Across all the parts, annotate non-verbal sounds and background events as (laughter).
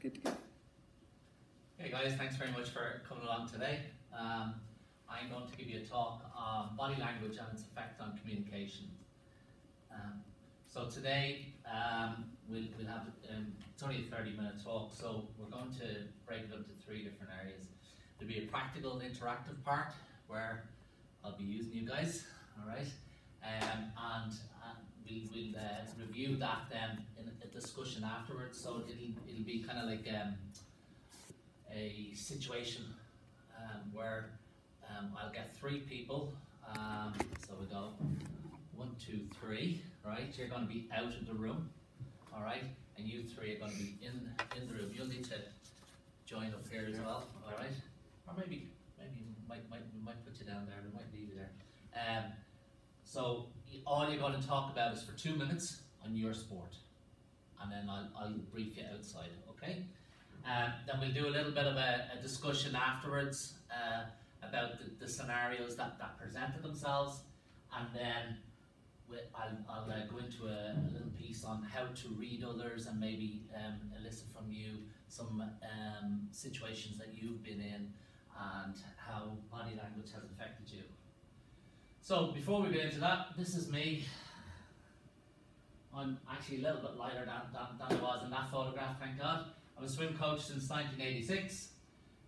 Good to go. Hey guys, thanks very much for coming along today. Um, I'm going to give you a talk on body language and its effect on communication. Um, so today um, we'll, we'll have, um, it's only a 30 minute talk, so we're going to break it up into three different areas. There'll be a practical interactive part where I'll be using you guys, alright? Um, and uh, we will uh, review that then in a discussion afterwards, so it'll, it'll be kind of like um, a situation um, where um, I'll get three people. Um, so we go one, two, three. Right, you're going to be out of the room. All right, and you three are going to be in in the room. You'll need to join up here as well. All right, or maybe maybe we might might we might put you down there. We might leave you there. Um, so all you're going to talk about is for two minutes on your sport, and then I'll I'll brief you outside. Okay. Um, then we'll do a little bit of a, a discussion afterwards uh, about the, the scenarios that, that presented themselves, and then we, I'll, I'll uh, go into a, a little piece on how to read others and maybe um, elicit from you some um, situations that you've been in and how body language has affected you. So before we get into that, this is me. I'm actually a little bit lighter than, than, than I was in that photograph, thank God. I'm a swim coach since 1986.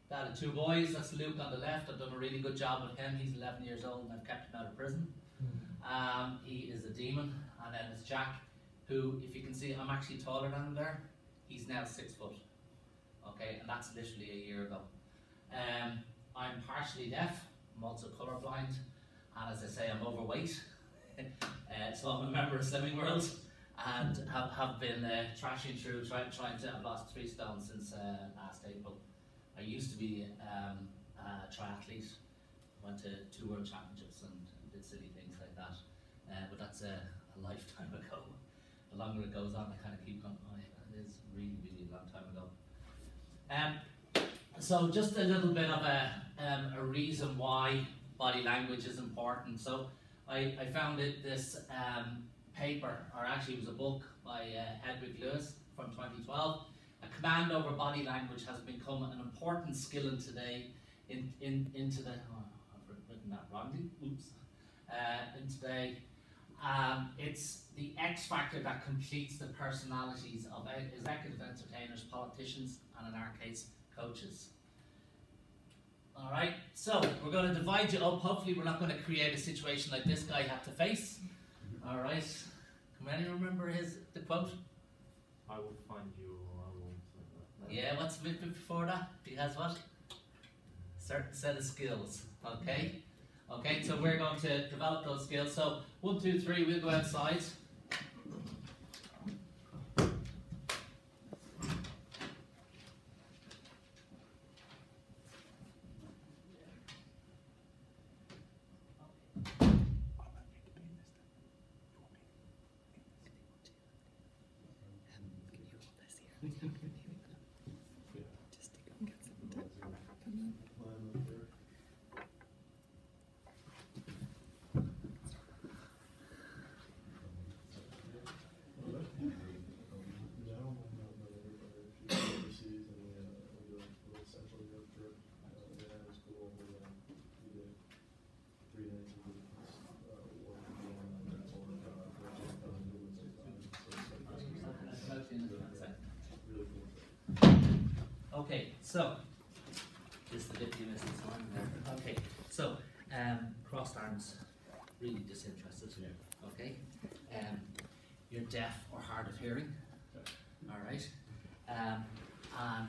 Dad of two boys. That's Luke on the left. I've done a really good job with him. He's 11 years old and I've kept him out of prison. Um, he is a demon. And then there's Jack, who, if you can see, I'm actually taller than him there. He's now six foot. Okay, and that's literally a year ago. Um, I'm partially deaf. I'm also colourblind. And as I say, I'm overweight. (laughs) uh, so I'm a member of Slimming World and have, have been uh, trashing through trying trying to I've lost three stones since uh, last April. I used to be um, a triathlete, went to two world championships and did silly things like that. Uh, but that's a, a lifetime (laughs) ago. The longer it goes on, I kind of keep going. Oh, yeah, it is really, really a long time ago. Um, so just a little bit of a, um, a reason why body language is important. So I, I found it this um, paper, or actually it was a book by uh, Hedwig Lewis from 2012. A command over body language has become an important skill in today, in, in, into the, oh, I've written that wrongly, oops, uh, in today. Um, it's the X factor that completes the personalities of executive entertainers, politicians, and in our case, coaches. All right, so we're going to divide you up. Hopefully, we're not going to create a situation like this guy had to face. All right, can anyone remember his the quote? I will find you or I won't. Yeah, what's the bit before that? He has what? Certain set of skills. Okay, okay. So we're going to develop those skills. So one, two, three. We'll go outside. Okay, so this is the bit you missed this one there. Okay, so um, crossed arms, really disinterested. Okay, um, you're deaf or hard of hearing. All right, um, and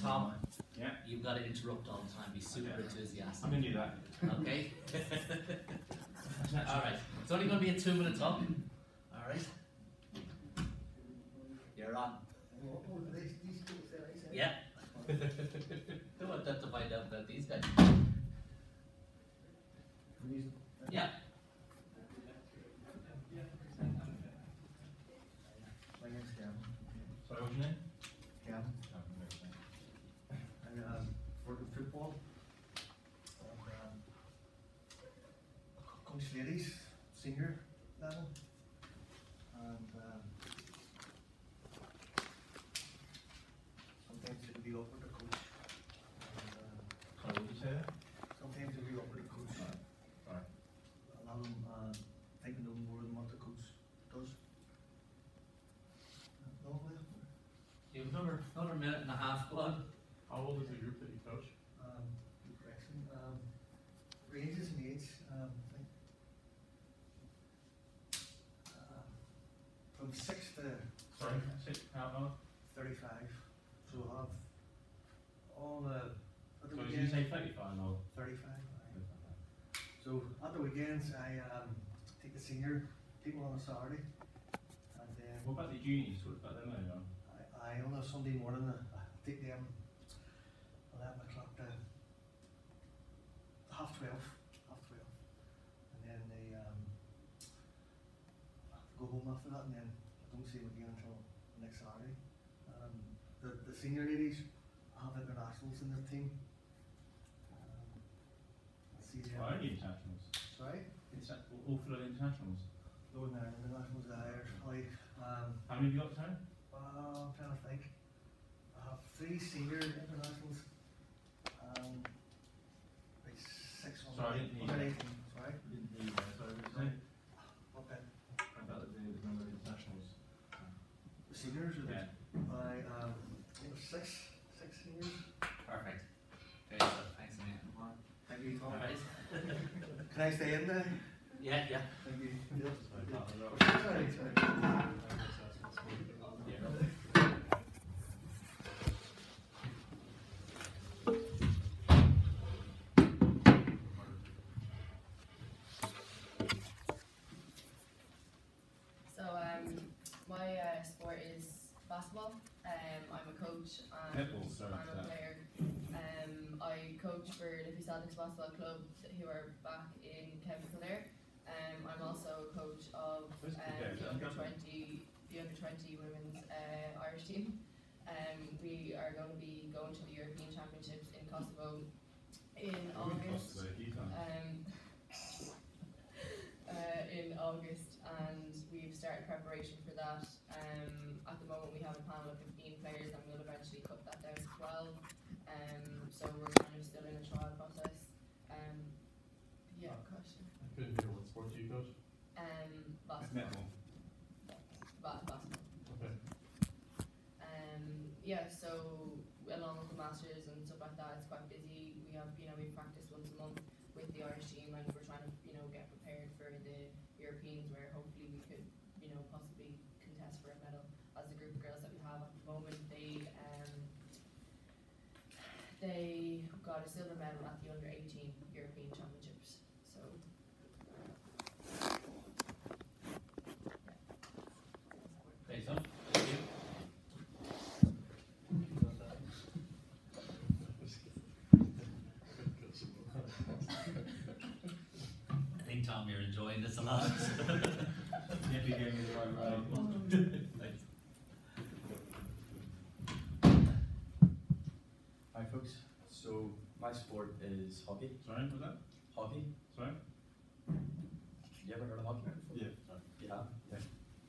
Tom, Yeah. you've got to interrupt all the time. Be super Okay. enthusiastic. I'm gonna do that. Okay. (laughs) all right. It's only going to be a two-minute talk. All right. You're on. Yeah. Don't want that to find out about these guys. Yeah. My name's Gavin. Sorry, what's your name? Gavin. Oh, I um, work in football. And, um, coach ladies, senior level. And um, be up with the coach. And, uh, Sorry, what did you say there? sometimes they'll be up with the coach. Sorry. Allow them, uh, think they know more than what the coach does. Uh, no, well, You have another another minute and a half, go on. How old is the group that you coach? um, good correction, um, ranges in age, um, I think. Um, From six to Sorry, six, how old? thirty-five, so we'll have all the, at the So did you weekends, say thirty-five or? thirty-five, aye. So at the weekends, I, um, take the senior people on a Saturday, and then What about the juniors, what about them on? I, I on a Sunday morning, uh, I take them eleven o'clock to half twelve, half twelve, and then they um go home after that, and then I don't see them again until next Saturday. Um, the the senior ladies have internationals in their team. Um, I see them. Well, only internationals. Sorry, It's a- all full of internationals. Northern Ireland internationals, the Irish, like um. How many have you got, sorry? Uh, I'm trying to think. I have three senior internationals. Um, like six on Sorry, I didn't hear you. eighteen, sorry. Didn't hear you there, sorry, what did you say? Okay. About the, the number of internationals. The seniors are Yeah. I um, you know, six, six seniors. Perfect. Okay, so thanks a million. Thank you, Tom. Alright. Can I stay in there? Yeah, yeah. Thank you. Sorry, part of the role. Sorry, sorry. Yeah. So um, my uh, sport is basketball. Um, I'm a coach and Netball, sorry, I'm a player. Um, I coach for Liffey Celtics Basketball Club who are back in County Kildare. Um, I'm also a coach of Where's um, Kildare? the Is that under in twenty the under twenty women's uh, Irish team. Um, we are going to be going to the European Championships in Kosovo in August. Um, (laughs) uh, in August, and we've started preparation for that. Um, at the moment, we have a panel of 15 players, and we'll eventually cut that down to 12. Um, so we're kind of still in a trial process. Um, yeah, question. I couldn't hear what sport you coach? Um, basketball. Ba- basketball. Okay. Um, yeah, so and stuff like that, it's quite busy. We have, you know, we practice once a month with the Irish team, and we're trying to, you know, get prepared for the Europeans, where hopefully we could, you know, possibly contest for a medal. As the group of girls that we have at the moment, they um, they got a silver medal at the under eighteen European Championships. So. Okay, so, thank you. I think Tom, you're enjoying this a lot. If you gave me the right road. Thanks. Hi folks, so my sport is hockey. Sorry, was that? Hockey? Sorry? You ever heard of hockey before? Yeah. You have? Yeah.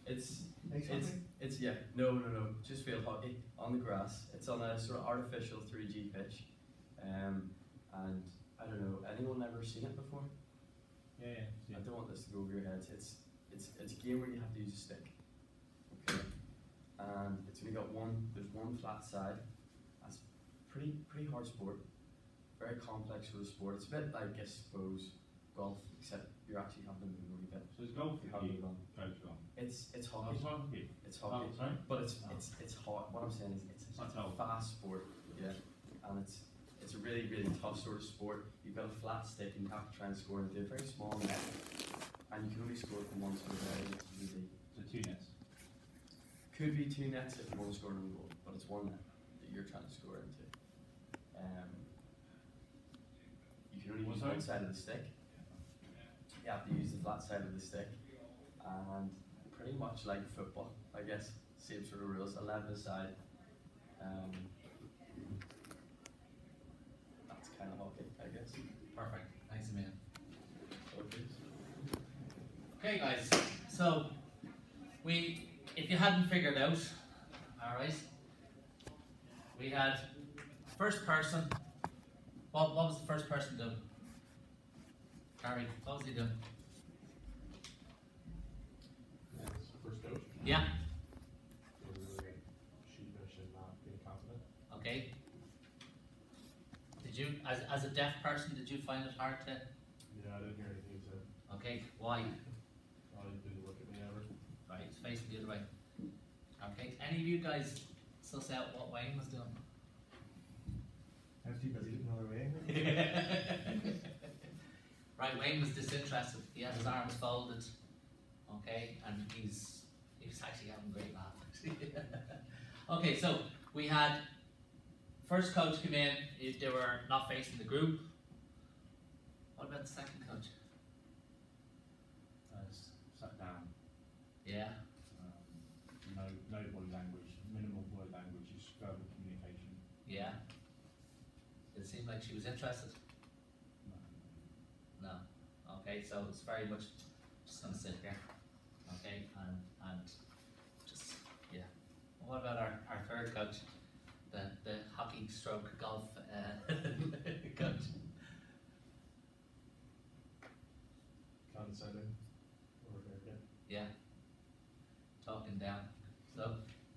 It's, Nice it's, hockey. it's, yeah, no, no, no, just field hockey on the grass. It's on a sort of artificial 3G pitch. Um, and I don't know, anyone ever seen it before? Yeah, yeah. I don't want this to go over your heads. It's, it's, it's a game where you have to use a stick. Okay? And it's only got one, there's one flat side. That's pretty, pretty hard sport. Very complex for of sport. It's a bit like, I suppose, golf, except you're actually having to move a wee bit. So it's golf You have to run. on. It's, it's Oh, hockey. it's hockey. It's Oh, sorry? But it's, Oh. it's, it's hot. What I'm saying is, it's, it's a fast sport, yeah, and it's, it's a really, really tough sort of sport. You've got a flat stick and you have to try and score into a very small net, and you can only score from one sort of area. It's really, So two nets. could be two nets if you want to score an goal, but it's one net that you're trying to score into. Um, you can only use one side of the stick. You have to use the flat side of the stick, and pretty much like football, I guess. Same sort of rules, eleven aside. Um, that's kind of hockey, I guess. Perfect, thanks a million. Okay. Okay, guys, so we, if you hadn't figured out, all right, we had first person. What, what was the first person doing? Gary, what was he doing? As first coach, Yeah. feeling really sheepish and not being confident. Okay. Did you, as, as a deaf person, did you find it hard to? Yeah, I didn't hear anything he said. Okay, why? Probably didn't look at me ever. Right, it's the other way. Okay, any of you guys suss out what Wayne was doing? I was too busy looking the other way. right, Wayne was disinterested. He had his arms folded. Okay, and he's he was actually having a great laugh. (laughs) okay, so we had first coach come in. They were not facing the group. What about the second coach? Uh, s- sat down. Yeah. Um, no, no body language, minimal body language, just verbal communication. Yeah. She was interested. No. No. Okay, so it's very much just gonna sit here. Okay, and and just yeah. What about our, our third coach, the the hockey stroke golf uh, (laughs) coach? Condescending. Yeah. Talking down. So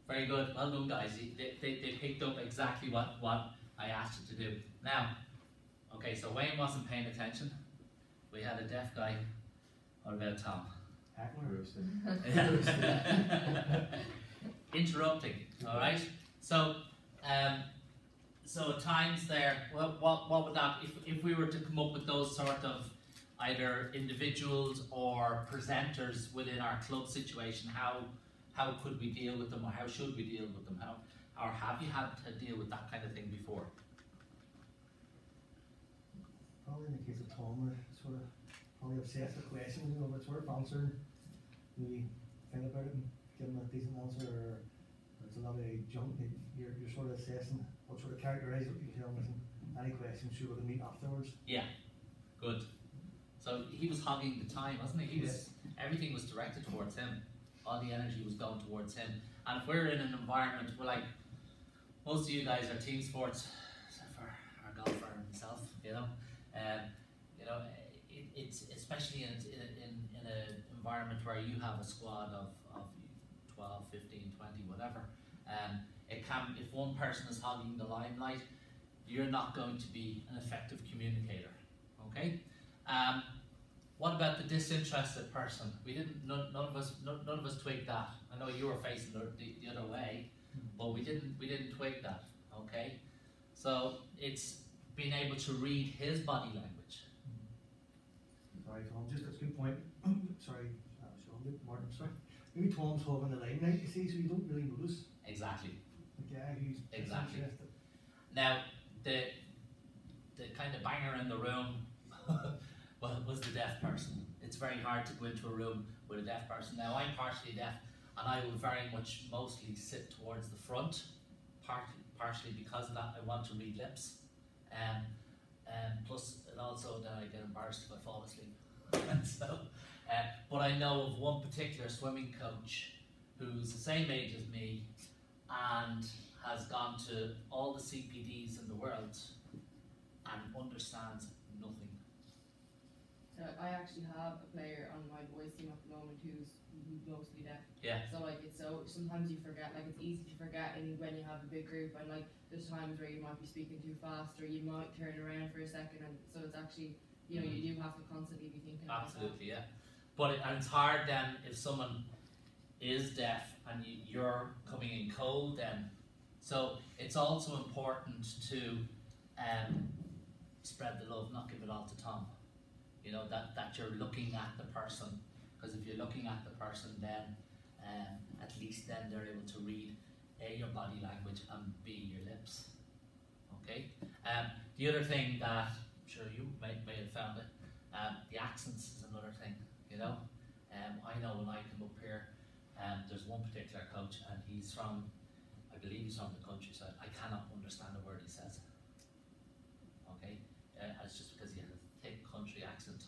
very good. Well done, guys. They, they, they picked up exactly what what I asked you to do. Now, okay, so Wayne wasn't paying attention. We had a deaf guy. What about Tom? (laughs) Interrupting. All right. So, um, so at times there, what, what, what would that? If, if we were to come up with those sort of either individuals or presenters within our club situation, how how could we deal with them, or how should we deal with them? How or have you had to deal with that kind of thing before? Probably in the case of Tom, we're sort of probably obsessed with questions, you know, sort of answering, we think about it and give them a decent answer, or it's a lot of junk, that you're, you're sort of assessing what sort of characterize what you tell them, and any questions you would meet afterwards. Yeah, good. So he was hogging the time, wasn't he? He was everything was directed towards him. All the energy was going towards him. And if we're in an environment, we're like most of you guys are team sports, except for our golfer and you know. Um, you know, it, it's especially in in in, an environment where you have a squad of, of 12, 15, 20, whatever. Um, it can if one person is hogging the limelight, you're not going to be an effective communicator. Okay. Um, what about the disinterested person? We didn't. None, none of us. None, none of us twigged that. I know you were facing the, the, the other way, but we didn't. We didn't twig that. Okay. So it's being able to read his body language. Sorry, Tom, just that's a good point. (coughs) sorry, uh, Sean, Martin, sorry. Maybe Tom's holding the limelight, you see, so you don't really notice Exactly. the guy who's Exactly. Now the the kind of banger in the room (laughs) wa- was the deaf person. It's very hard to go into a room with a deaf person. Now I'm partially deaf, and I will very much mostly sit towards the front, partly partially because of that I want to read lips, um, um, plus and also that I get embarrassed if I fall asleep. (laughs) so, uh, but I know of one particular swimming coach who's the same age as me, and has gone to all the CPDs in the world and understands nothing. So I actually have a player on my boys team at who's mostly deaf. Yeah. So like it's so sometimes you forget like it's easy to forget and when you have a big group and like there's times where you might be speaking too fast or you might turn around for a second and so it's actually you know you do have to constantly be thinking. Absolutely, yeah. But it, and it's hard then if someone is deaf and you, you're coming in cold then. So it's also important to um, spread the love, not give it all to Tom. You know that that you're looking at the person because if you're looking at the person, then um, at least then they're able to read a your body language and b your lips. Okay. Um, the other thing that I'm sure you may, may have found it, um, the accents is another thing. You know, um, I know when I come up here, um, there's one particular coach and he's from, I believe he's from the countryside. I cannot understand a word he says. Okay, uh, it's just because he has a thick country accent.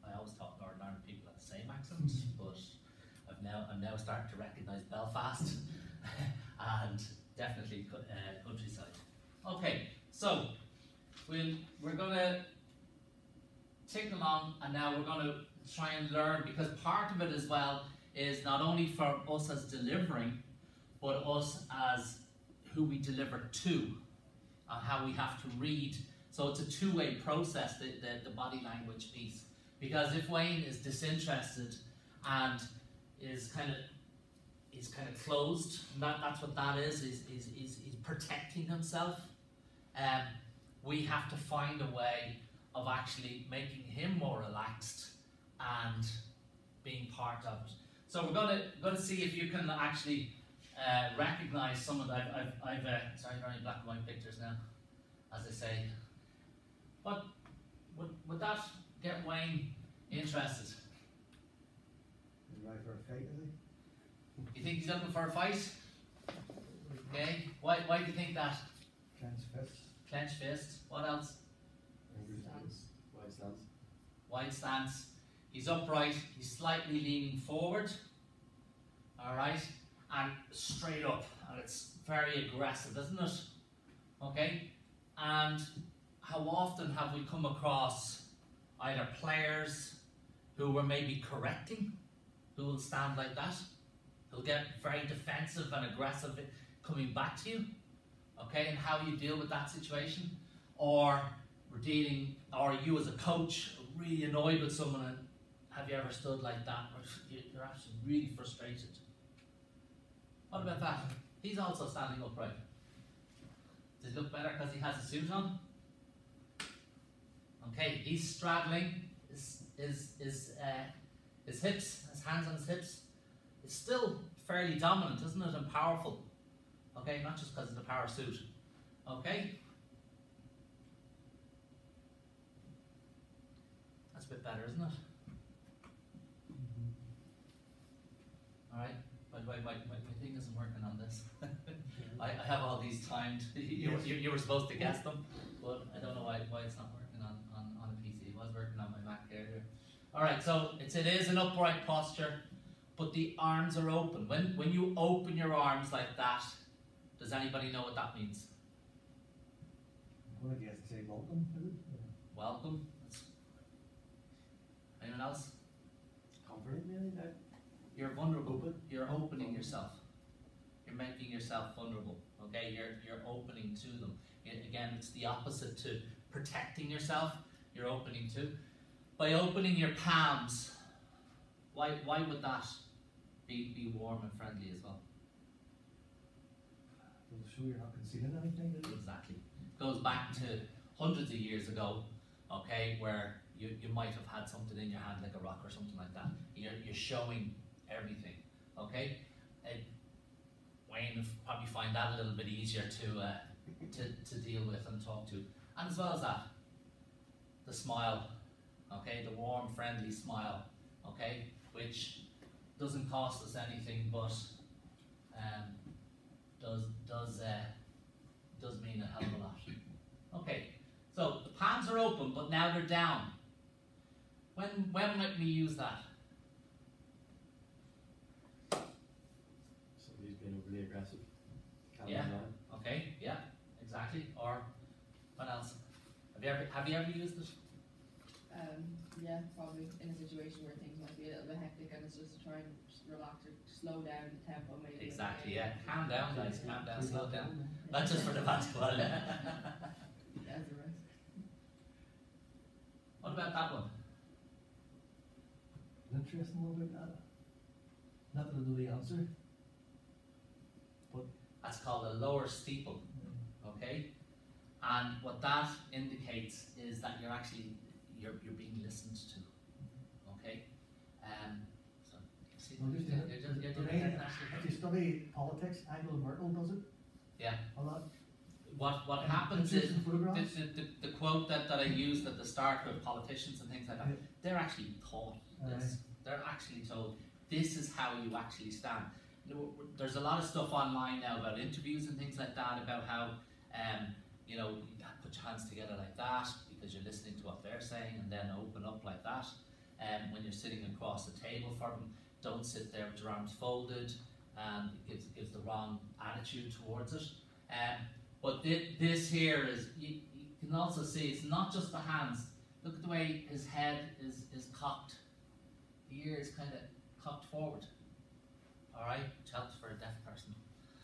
I always thought Northern Ireland people same accent, but I've now I'm now starting to recognise Belfast (laughs) and definitely uh, countryside. Okay, So, we'll, we're gonna take along and now we're gonna try and learn because part of it as well is not only for us as delivering, but us as who we deliver to and how we have to read. So it's a two-way process, the, the, the body language piece. Because if Wayne is disinterested and is kind of is kind of closed, that, that's what that is, is, is, is, is protecting himself. Um, we have to find a way of actually making him more relaxed and being part of it. So we're gonna gonna see if you can actually uh, recognize some of the. I've, I've, I've uh, sorry, are only black and white pictures now, as I say. But would, would that get Wayne interested? You're Right for a fight, is You think he's looking for a fight? Okay. Why, why do you think that? he? Clenched fists. Clenched fist. What else? Stance. Wide stance. Wide stance. He's upright. He's slightly leaning forward. All right, and straight up, and it's very aggressive, isn't it? Okay. And how often have we come across either players who were maybe correcting, who will stand like that? They'll get very defensive and aggressive coming back to you. Okay, and how you deal with that situation, or we're dealing, or you as a coach really annoyed with someone, and have you ever stood like that, you- you're actually really frustrated? What about that? He's also standing upright. Does it look better because he has a suit on? Okay, he's straddling his his his uh, his hips, his hands on his hips. It's still fairly dominant, isn't it, and powerful. Okay, not just because of the power suit. Okay. That's a bit better, isn't it? All right. By the way, my, my, my thing isn't working on this. (laughs) I, I have all these timed. (laughs) You, were- you, you were supposed to guess them, but I don't know why, why it's not working on, on, on a PC. It was working on my Mac earlier. All right, so it's, it is an upright posture, but the arms are open. When, when you open your arms like that, does anybody know what that means? I'm guess say welcome, is? Welcome. Anyone else? Comforting, really? No? You're vulnerable. Open. You're opening yourself. You're making yourself vulnerable. Okay, you're you're opening to them. It- again, it's the opposite to protecting yourself. You're opening to. By opening your palms, why why would that be be warm and friendly as well? It'll show you're not concealing anything? Exactly. Goes back to hundreds of years ago, okay, where you, you might have had something in your hand like a rock or something like that. You're, you're showing everything, okay? Uh, Wayne probably find that a little bit easier to, uh, to, to deal with and talk to. And as well as that, the smile, okay, the warm, friendly smile, okay, which doesn't cost us anything but um, does does uh, does mean a hell of a lot. Okay, so the palms are open, but now they're down. When when might we use that? Somebody's being overly aggressive. Calm Yeah. Okay, yeah, exactly. Or what else? Have you ever have you ever used it? Um, yeah, probably in a situation where things might be a little bit hectic and it's just trying to try and just relax or slow down the tempo maybe. Exactly. Yeah. Calm down, guys. Calm down. Slow down. (laughs) Not just for the basketball. (laughs) That's a risk. what about that one? Interesting though about that. Not that I know the answer. But That's called a lower steeple. Okay, and what that indicates is that you're actually you're, you're being listened to. Okay, um, so see, Well, just, you're, you're, just- you're the actually. If you study politics, Angela Merkel does it. Yeah. A lot. What what And happens is the, the, the, the quote that, that I used at the start with politicians and things like that, Yeah. they're actually taught this. They're actually told this is how you actually stand. There's a lot of stuff online now about interviews and things like that about how um, you know put your hands together like that because you're listening to what they're saying and then open up like that. Um, when you're sitting across the table from them, don't sit there with your arms folded. Um, it gives gives the wrong attitude towards it. Um, But thi- this here is, you, you can also see it's not just the hands. Look at the way his head is, is cocked. The ear is kind of cocked forward. Alright, which helps for a deaf person.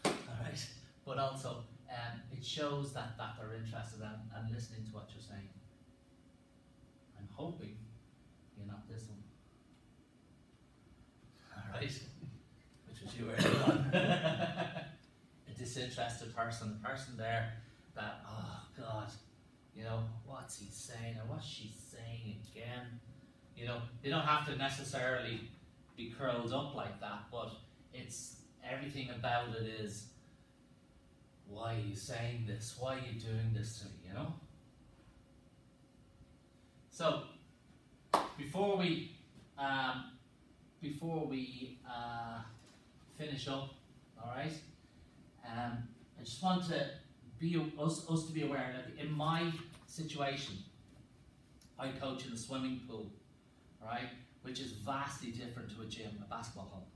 Alright, but also um, it shows that, that they're interested and, and listening to what you're saying. I'm hoping you're not this one. Alright, (laughs) which was you earlier on. (laughs) (laughs) a disinterested person, a person there that, oh God, you know, what's he saying or what's she saying again? You know, they don't have to necessarily be curled up like that, but it's everything about it is why are you saying this? Why are you doing this to me, you know? So before we um, before we uh, finish up, all right. Um, I just want to be us, us to be aware. Like in my situation, I coach in a swimming pool, all right, which is vastly different to a gym, a basketball hall.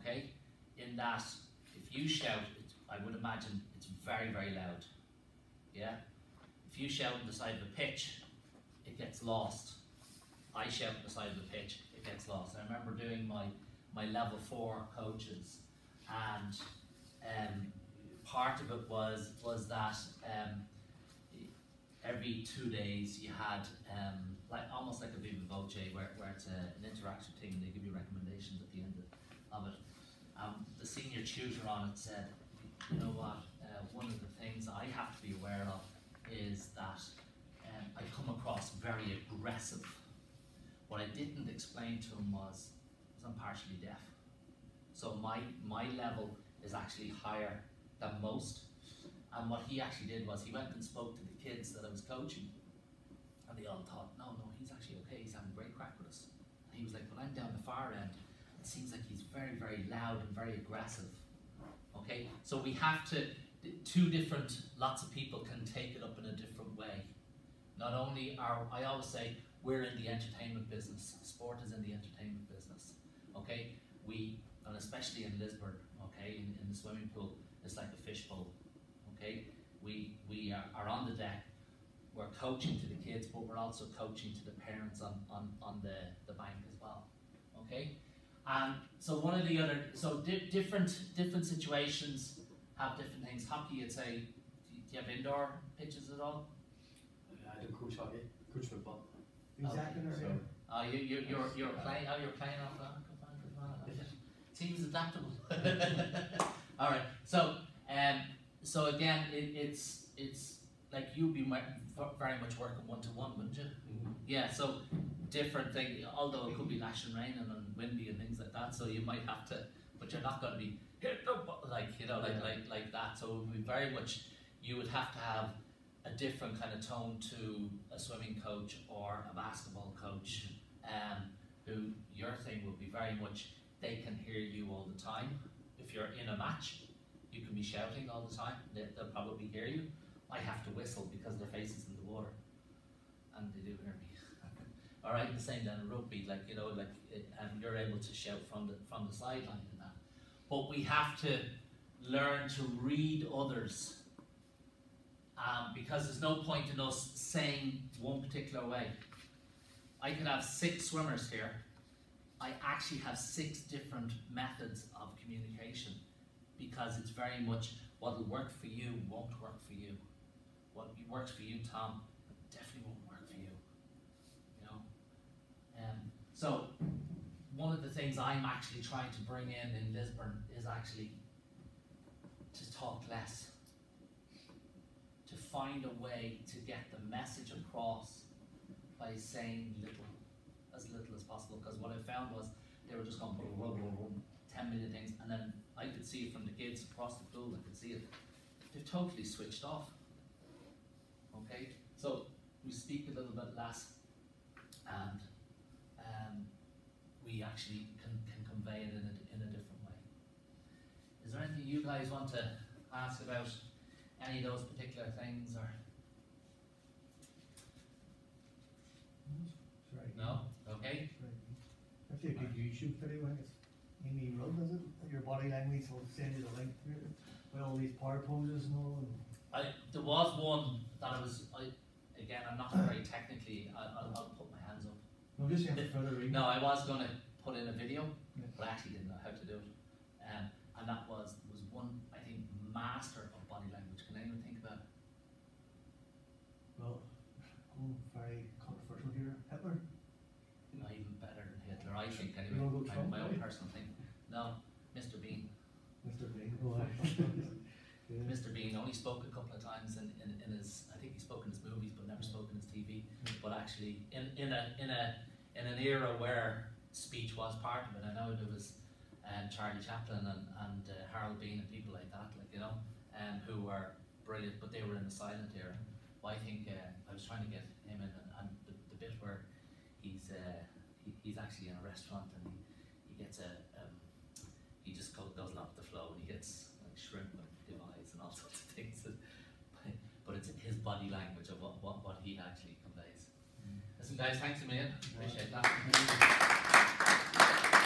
Okay, in that if you shout, I would imagine it's very very loud. Yeah, if you shout on the side of a pitch, it gets lost. I shout on the side of the pitch, it gets lost. I remember doing my my level four coaches, and um, part of it was was that um, every two days you had um, like almost like a Viva Voce where, where it's a, an interactive thing and they give you recommendations at the end of it. Um, the senior tutor on it said, you know what, uh, one of the things I have to be aware of is that um, I come across very aggressive. What I didn't explain to him was, was I'm partially deaf. So my, my level is actually higher than most. And what he actually did was he went and spoke to the kids that I was coaching. And they all thought, no, no, he's actually okay, he's having a great crack with us. And he was like, well, I'm down the far end. It seems like he's very, very loud and very aggressive. Okay, so we have to, two different, lots of people can take it up in a different way. Not only are, I always say, we're in the entertainment business. Sport is in the entertainment business. Okay, we, and especially in Lisburn, okay, in, in the swimming pool, it's like a fishbowl. Okay, we we are, are on the deck. We're coaching to the kids, but we're also coaching to the parents on, on, on the, the bank as well. Okay, and so one of the other so di- different different situations have different things. Hockey, you'd say, do you have indoor pitches at all? I do coach hockey, coach football. Exactly, So, right. Oh, you, you, you're, you're playing, oh, you're playing off that, good man, good man, I like it. Seems adaptable. (laughs) Alright, so, um, so again, it, it's, it's, like you'd be very much working one-to-one, wouldn't you? mhm. Yeah, so, different thing, although it could be lashing rain and windy and things like that, so you might have to, but you're not gonna be, hit the like, you know, like, Yeah. like, like that, so it would be very much, you would have to have a different kind of tone to a swimming coach or a basketball coach, um, who your thing would be very much they can hear you all the time. If you're in a match, you can be shouting all the time. They, they'll probably hear you. I have to whistle because their face is in the water, and they do hear me. All right, the same down in rugby, like you know, like and you're able to shout from the from the sideline and that. But we have to learn to read others um, because there's no point in us saying one particular way. I could have six swimmers here. I actually have six different methods of communication because it's very much what will work for you won't work for you. What works for you, Tom, definitely won't work for you. You know. Um, so one of the things I'm actually trying to bring in in Lisburn is actually to talk less to find a way to get the message across by saying little, as little as possible. Because what I found was they were just going blah, blah, blah, ten million things, and then I could see it from the kids across the pool. I could see it. They've totally switched off. Okay, so we speak a little bit less, and actually can, can convey it in a, in a different way. Is there anything you guys want to ask about? any of those particular things or Sorry. no? Okay. Actually, a good YouTube video, I it's Amy Rudd, is it? Your body language will send you the link to it, with all these power poses and all, and I, there was one that I was, I, again, I'm not very technically, I, I'll, I'll put my hands up. No, just further reading. No, I was gonna put in a video, but I actually didn't know how to do it. Um, and that was, was one, I think, master of body language. Can anyone think about it? Well, (laughs) going very controversial here, Hitler. Not even better than Hitler, I think, anyway. My, Trump, my own maybe? personal thing. No, Mr. Bean. Mr. Bean. Oh. (laughs) Yeah. Mr. Bean only spoke a couple of times in, in, in his, I think he spoke in his movies, but never spoke in his TV. But actually, in, in a in a in an era where speech was part of it, I know there was um, Charlie Chaplin and, and uh, Harold Bean and people like that, like you know, um, who were brilliant, but they were in the silent era. Well, I think uh, I was trying to get him in, and, and the, the bit where he's uh, he, he's actually in a restaurant and he, he gets a um, he just goes, goes along the flow and he gets like shrimp and device and all (laughs) sorts of things. (laughs) But it's his body language of what, what, what he actually Guys, thanks a million. Appreciate that.